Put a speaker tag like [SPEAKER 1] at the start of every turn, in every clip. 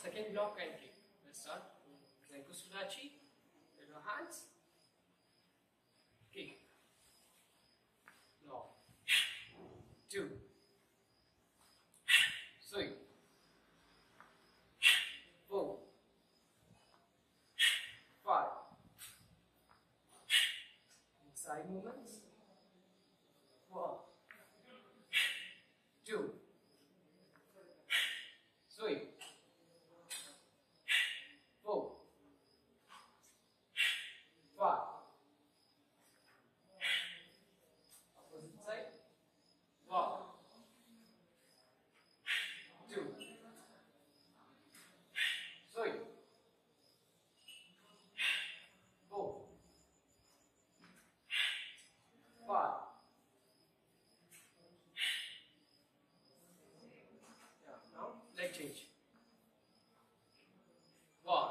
[SPEAKER 1] second block and kick. Let's start. Zenkutsu Dachi. With your hands. Kick. Block. Two. Swing. Four. Five. Side movements. One. Two. Swing. Four. Five. Opposite side. One. Two. Swing. Four. Five. Yeah, now leg change. One.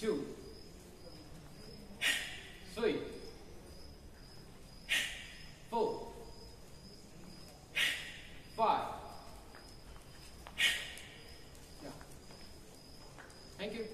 [SPEAKER 1] Two. Three. Four. Five. Yeah. Thank you.